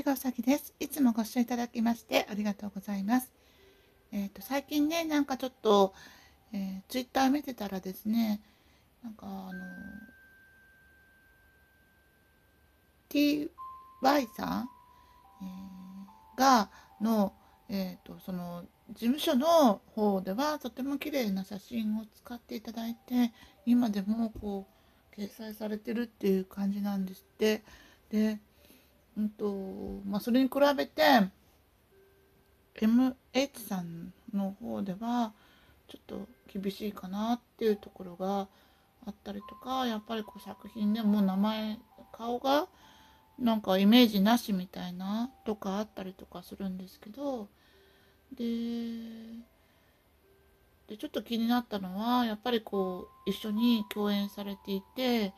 ちがうさぎです。いつもご視聴いただきましてありがとうございます。えっ、ー、と最近ねなんかちょっと、えー、ツイッター見てたらですねなんかあの TY さん、えー、がのえっ、ー、とその事務所の方ではとても綺麗な写真を使っていただいて今でもこう掲載されてるっていう感じなんですってでうんとまあ、それに比べて MH さんの方ではちょっと厳しいかなっていうところがあったりとかやっぱりこう作品でも名前顔がなんかイメージなしみたいなとかあったりとかするんですけどででちょっと気になったのはやっぱりこう一緒に共演されていて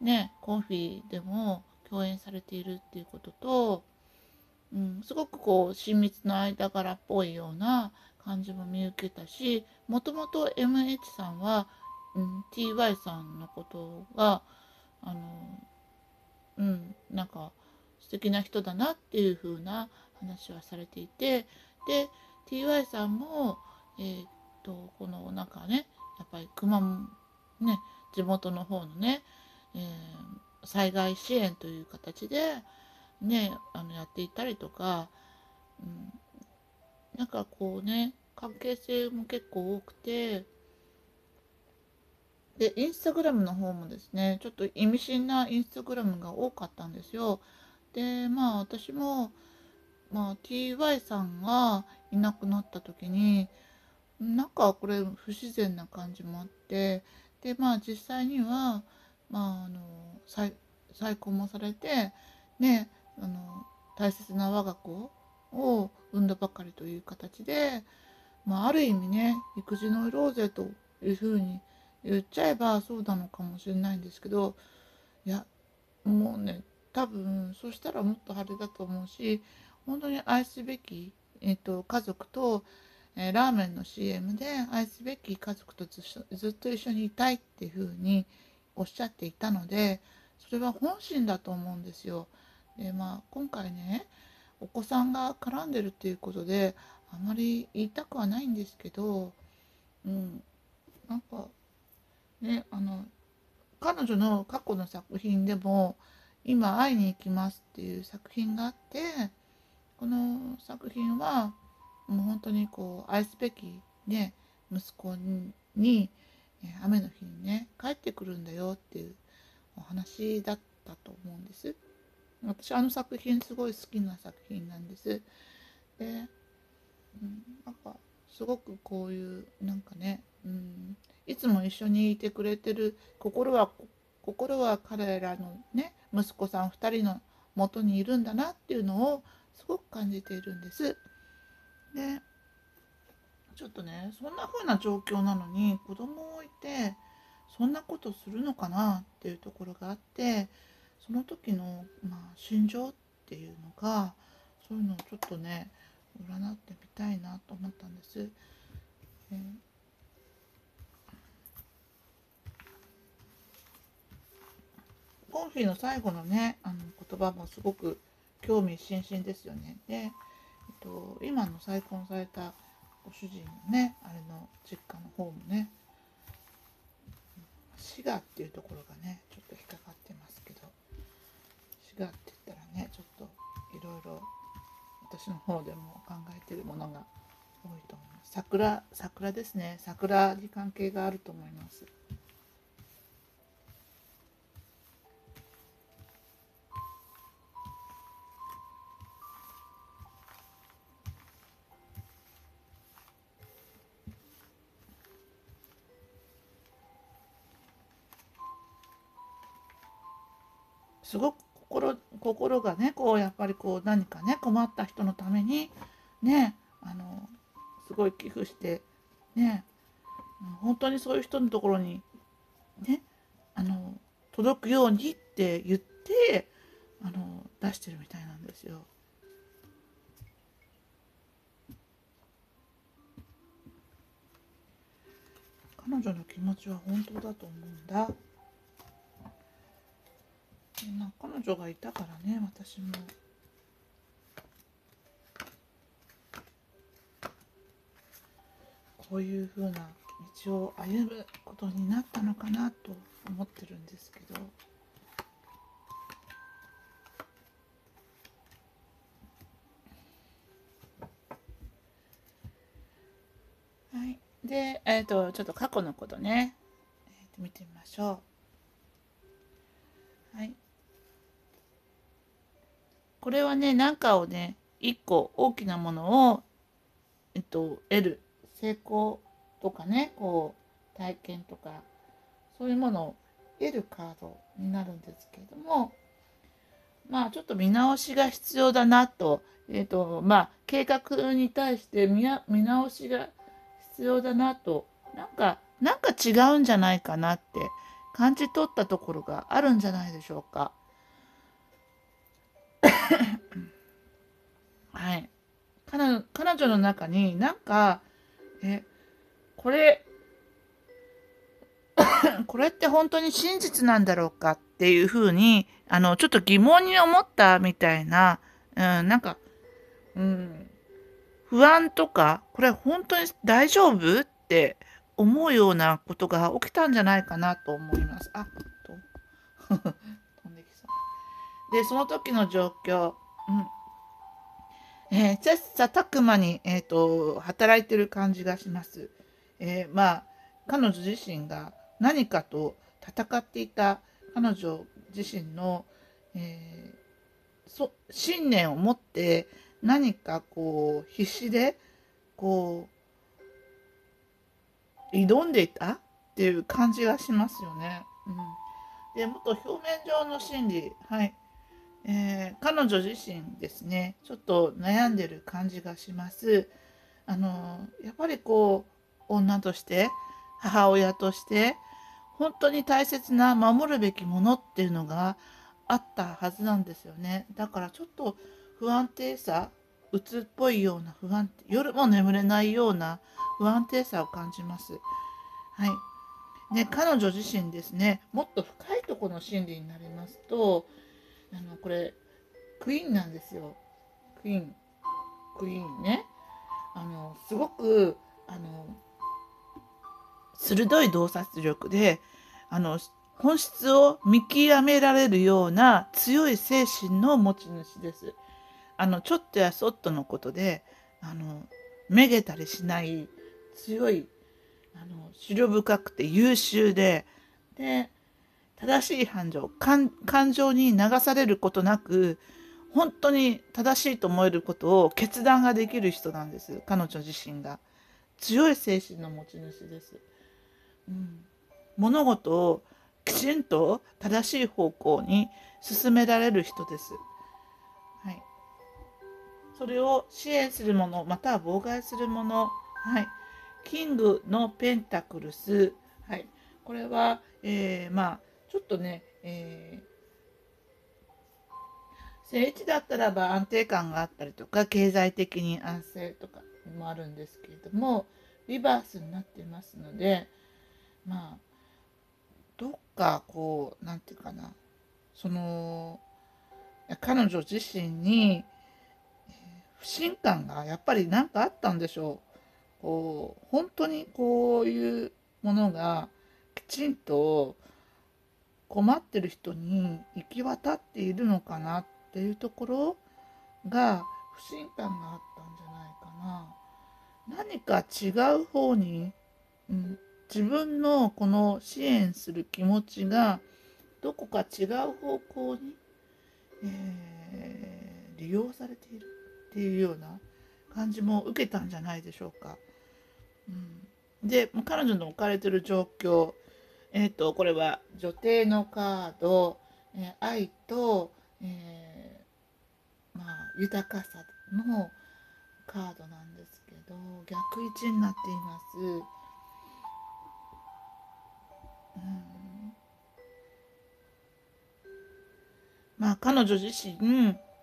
ねコンフィでも共演されているっていうことと、うん、すごくこう親密な間柄っぽいような感じも見受けたしもともと MH さんは、うん、TY さんのことがあのうんなんか素敵な人だなっていう風な話はされていてで TY さんもえー、っとこのなんかねやっぱり熊ね地元の方のね、えー災害支援という形でねあのやっていたりとか、うん、なんかこうね関係性も結構多くてでインスタグラムの方もですねちょっと意味深なインスタグラムが多かったんですよ。でまあ私も、まあ、TY さんがいなくなった時になんかこれ不自然な感じもあってでまあ実際にはまああの再再婚もされてねあの大切な我が子を産んだばかりという形で、まあ、ある意味ね育児のローゼというふうに言っちゃえばそうなのかもしれないんですけどいやもうね多分そしたらもっと派手だと思うし本当に愛すべき、えーと、家族と、えー、ラーメンの CM で愛すべき家族とずっと一緒にいたいっていうふうにおっしゃっていたのでそれは本心だと思うんですよ。でまあ今回ねお子さんが絡んでるっていうことであまり言いたくはないんですけど、うん、なんかねあの彼女の過去の作品でも「今会いに行きます」っていう作品があってこの作品はもう本当にこう愛すべきね息子に雨の日にね帰ってくるんだよっていうお話だったと思うんです。私あの作品すごい好きな作品なんです。で、うん、なんかすごくこういうなんかね、うん、いつも一緒にいてくれてる心は心は彼らのね息子さん2人のもとにいるんだなっていうのをすごく感じているんです。でちょっとねそんな風な状況なのに子供を置いてそんなことするのかなっていうところがあってその時の、まあ、心情っていうのがそういうのをちょっとね占ってみたいなと思ったんです。えーコンフィの最後のねあの言葉もすごく興味津々ですよね。で、えっと、今の再婚されたご主人のねあれの実家の方もね滋賀っていうところがねちょっと引っかかってますけど滋賀って言ったらねちょっといろいろ私の方でも考えてるものが多いと思います。桜桜ですね。桜に関係があると思います。すごく心心がねこうやっぱりこう何かね困った人のためにねあのすごい寄付してね本当にそういう人のところにねあの届くようにって言ってあの出してるみたいなんですよ。彼女の気持ちは本当だと思うんだ。彼女がいたからね私も。こういうふうな道を歩むことになったのかなと思ってるんですけど。はい、で、えっ、ー、とちょっと過去のことね、えー、と見てみましょう。はいこれはね何かをね一個大きなものを、えっと、得る成功とかねこう体験とかそういうものを得るカードになるんですけれどもまあちょっと見直しが必要だなと,、えーとまあ、計画に対して見直しが必要だなとなんかなんか違うんじゃないかなって感じ取ったところがあるんじゃないでしょうか。はい。彼彼女の中になんかえこれ これって本当に真実なんだろうかっていうふうにあのちょっと疑問に思ったみたいな、うん、なんか、うん、不安とかこれ本当に大丈夫って思うようなことが起きたんじゃないかなと思います。あと。でその時の状況、うんえー、切磋琢磨に、えーと、働いてる感じがします。えー、まあ彼女自身が何かと戦っていた彼女自身の、えー、そ信念を持って何かこう必死でこう挑んでいたっていう感じがしますよね。うん、でもっと表面上の心理はいえー、彼女自身ですねちょっと悩んでる感じがします。あのやっぱりこう女として母親として本当に大切な守るべきものっていうのがあったはずなんですよねだからちょっと不安定さうつっぽいような不安夜も眠れないような不安定さを感じます。はい。ね、彼女自身ですね、もっと深いとこの心理になりますと、あのこれクイーンなんですよ。クイーン。クイーンね。あのすごくあの鋭い洞察力であの本質を見極められるような強い精神の持ち主です。あのちょっとやそっとのことであのめげたりしない強いあの思慮深くて優秀でで正しい感情感情に流されることなく本当に正しいと思えることを決断ができる人なんです。彼女自身が。強い精神の持ち主です、うん、物事をきちんと正しい方向に進められる人です、はい、それを支援するものまたは妨害するもの、はい、キングのペンタクルス、はい、これは、えー、まあちょっとね、えー、正地だったらば安定感があったりとか経済的に安静とかもあるんですけれどもリバースになっていますのでまあどっかこう何て言うかなその彼女自身に不信感がやっぱり何かあったんでしょう。こう本当にこういうものがきちんと困ってる人に行き渡っているのかなっていうところが不信感があったんじゃないかな。何か違う方に、うん、自分のこの支援する気持ちがどこか違う方向に、えー、利用されているっていうような感じも受けたんじゃないでしょうか。うん、で彼女の置かれてる状況えっ、ー、と、これは女帝のカード、えー、愛と、えー、まあ、豊かさのカードなんですけど、逆位置になっています。まあ、彼女自身、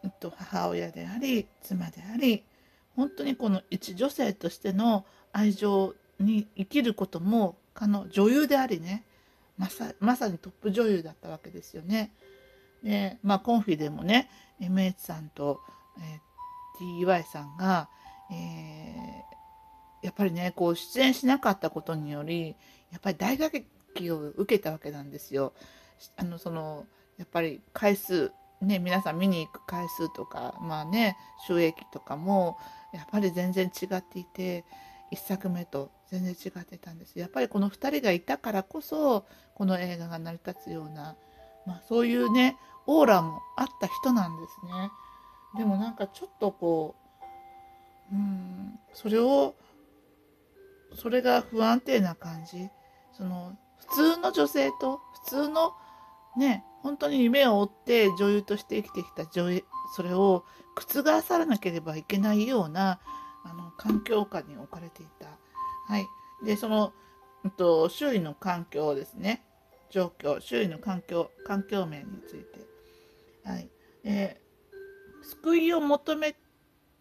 えっと、母親であり妻であり本当にこの一女性としての愛情に生きることも彼の女優でありね。まさまさにトップ女優だったわけですよね。で、まあ、コンフィでもね MH さんと、えー、TY さんが、えー、やっぱりねこう出演しなかったことによりやっぱり大打撃を受けたわけなんですよ。あのそのやっぱり回数ね皆さん見に行く回数とかまあね収益とかもやっぱり全然違っていて1作目と全然違ってたんです。やっぱりこの2人がいたからこそこの映画が成り立つような、まあ、そういうねオーラもあった人なんですね。でもなんかちょっとこううんそれをそれが不安定な感じ。その普通の女性と普通のね本当に夢を追って女優として生きてきた女優それを覆されなければいけないようなあの環境下に置かれていた。はい、でその、うんと、周囲の環境ですね。状況周囲の環境環境面について。はい、で救いを求め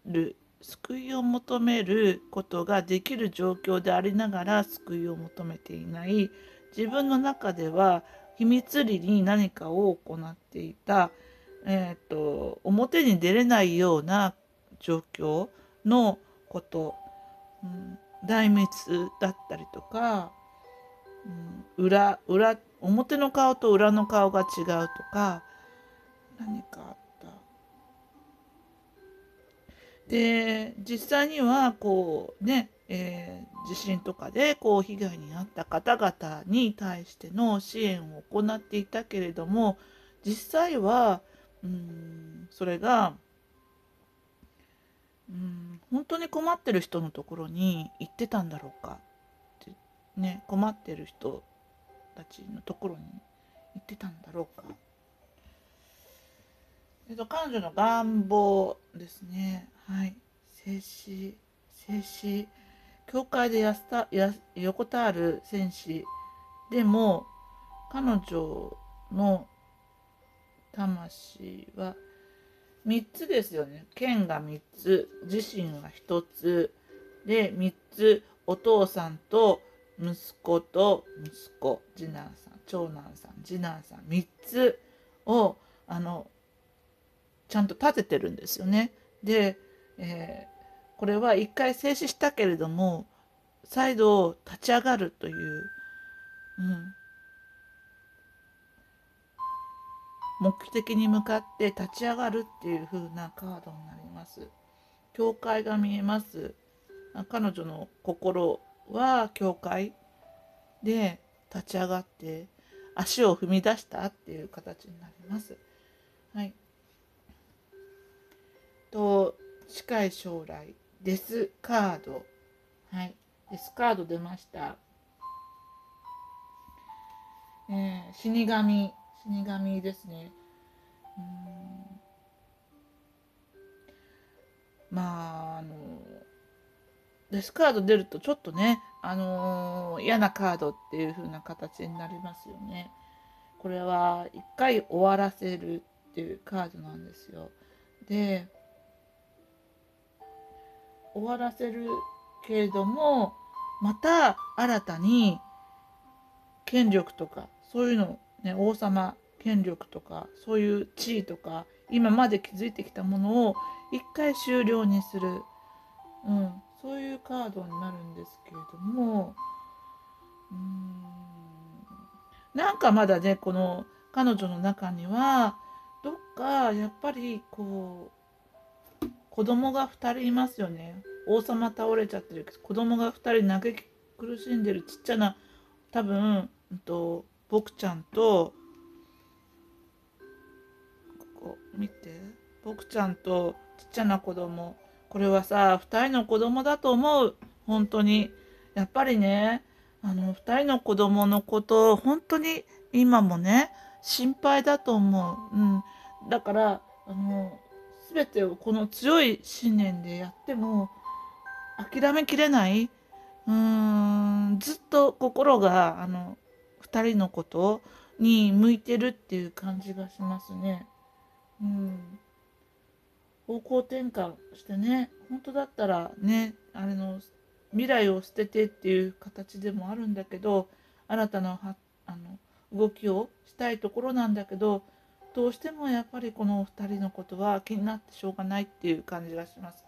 る救いを求めることができる状況でありながら救いを求めていない。自分の中では秘密裏に何かを行っていた、えーと、表に出れないような状況のこと、うん、大密だったりとか、うん、裏裏表の顔と裏の顔が違うとか何かあった。で実際にはこうね、えー、地震とかでこう被害に遭った方々に対しての支援を行っていたけれども実際はうんそれがうん本当に困ってる人のところに行ってたんだろうかってね困ってる人たちのところに行ってたんだろうか。えっと、彼女の願望ですね。はい。静止、静止。教会でやすたや横たわる戦士でも彼女の魂は3つですよね。剣が3つ、自身が1つ、で、3つ、お父さんと息子と息子、次男さん、長男さん、次男さん、3つを、あの、ちゃんと立ててるんですよね。で、えー、これは一回静止したけれども、再度立ち上がるという、うん、目的に向かって立ち上がるっていう風なカードになります。教会が見えます。彼女の心は教会で立ち上がって足を踏み出したっていう形になります。はい。と近い将来デスカードはいデスカード出ました。えー、死神死神ですね。うんまああのデスカード出るとちょっとね、あのー、嫌なカードっていう風な形になりますよね。これは一回終わらせるっていうカードなんですよ。で終わらせるけれどもまた新たに権力とかそういうのね、王様権力とかそういう地位とか今まで築いてきたものを一回終了にする、うん、そういうカードになるんですけれども。うんなんかまだねこの彼女の中にはどっかやっぱりこう子供が2人いますよね。王様倒れちゃってるけど子供が2人嘆き苦しんでるちっちゃな多分、うんと僕ちゃんとここ見て。僕ちゃんとちっちゃな子供。これはさ2人の子供だと思う。本当に。やっぱりねあの2人の子供のこと本当に今もね心配だと思う、うん、だからあの全てをこの強い信念でやっても諦めきれない。うーん。ずっと心があの2人のことに向いてるっていう感じがしますね。うん。方向転換してね、本当だったらね、あれの未来を捨ててっていう形でもあるんだけど、新たなあの動きをしたいところなんだけど、どうしてもやっぱりこのお2人のことは気になってしょうがないっていう感じがします。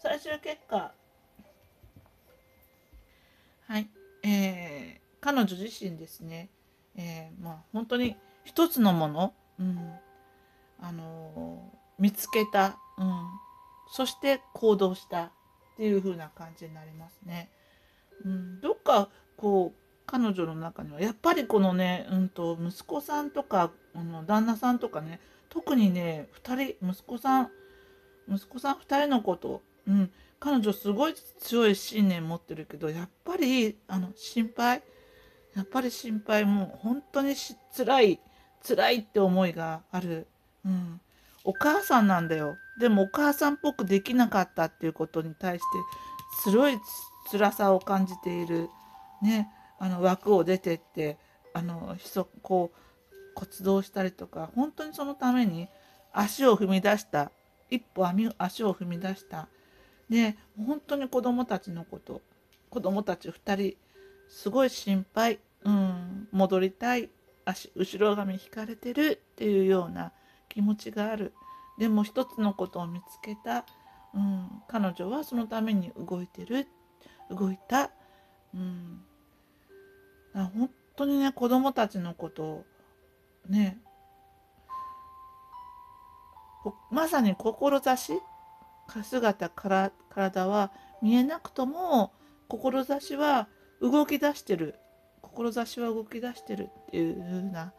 最終結果、はい、えー、彼女自身ですね、えー、まあ本当に一つのもの、うん、あのー、見つけた、うん、そして行動したっていう風な感じになりますね。うん、どっかこう彼女の中にはやっぱりこのね、うんと、息子さんとか、あの旦那さんとかね特にね2人息子さん息子さん2人のこと、うん、彼女すごい強い信念持ってるけどやっぱりあの心配やっぱり心配もう本当にし辛い辛いって思いがある、うん、お母さんなんだよ。でもお母さんっぽくできなかったっていうことに対してすごい辛さを感じている。ね。あの枠を出てってあのそこう活動したりとか本当にそのために足を踏み出した一歩足を踏み出したで本当に子どもたちのこと子どもたち2人すごい心配、うん、戻りたい。足後ろ髪引かれてるっていうような気持ちがある。でも一つのことを見つけた、うん、彼女はそのために動いてる。動いた、うん、本当にね子供たちのことをねまさに志？姿から体は見えなくとも志は動き出してる。志は動き出してるっていう風な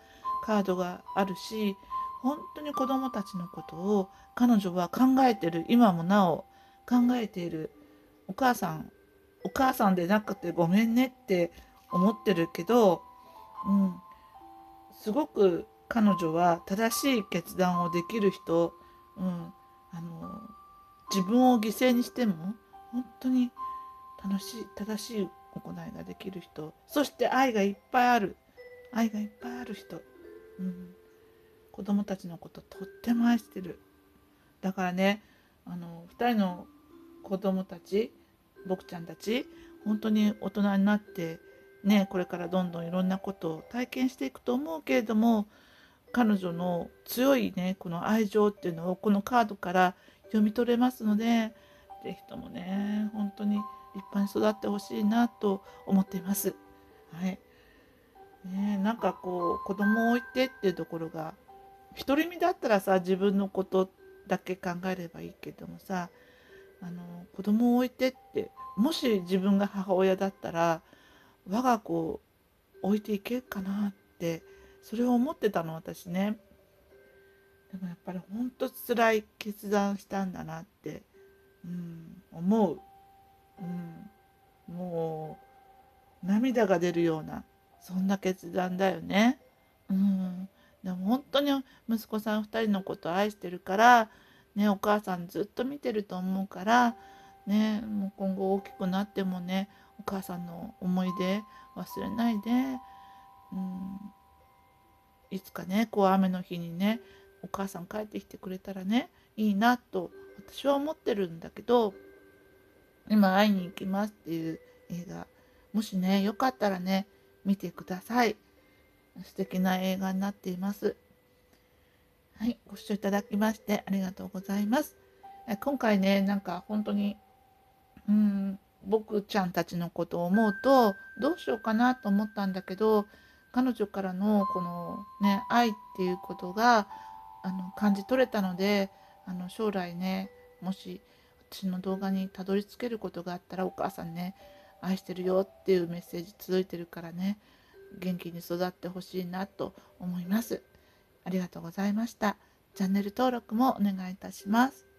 カードがあるし本当に子供たちのことを彼女は考えてる。今もなお考えている。お母さんお母さんでなくてごめんねって思ってるけど、うん、すごく彼女は正しい決断をできる人、うん、あの自分を犠牲にしても本当に楽しい正しい行いができる人。そして愛がいっぱいある。愛がいっぱいある人、うん、子供たちのこととっても愛してる。だからねあの2人の子供たち僕ちゃんたち本当に大人になってねこれからどんどんいろんなことを体験していくと思うけれども彼女の強いねこの愛情っていうのをこのカードから読み取れますので是非ともね本当に立派に育ってほしいなと思っています。はい。ね、なんかこう子供を置いてっていうところが独り身だったらさ自分のことだけ考えればいいけどもさあの子供を置いてってもし自分が母親だったら我が子を置いていけるかなってそれを思ってたの私ね。でもやっぱりほんと辛い決断したんだなって、うん、思う、うん、もう涙が出るようなそんな決断だよね、うん、でも本当に息子さん2人のこと愛してるからねお母さんずっと見てると思うからねもう今後大きくなってもねお母さんの思い出忘れないで、うん、いつかねこう雨の日にねお母さん帰ってきてくれたらねいいなと私は思ってるんだけど今会いに行きますっていう映画。もしねよかったらね見てください。素敵な映画になっています。はいご視聴いただきましてありがとうございます。今回ねなんか本当にうん僕ちゃんたちのことを思うとどうしようかなと思ったんだけど彼女からのこのね愛っていうことがあの感じ取れたのであの将来ねもし私の動画にたどり着けることがあったらお母さんね愛してるよっていうメッセージ届いてるからね元気に育ってほしいなと思います。ありがとうございました。チャンネル登録もお願いいたします。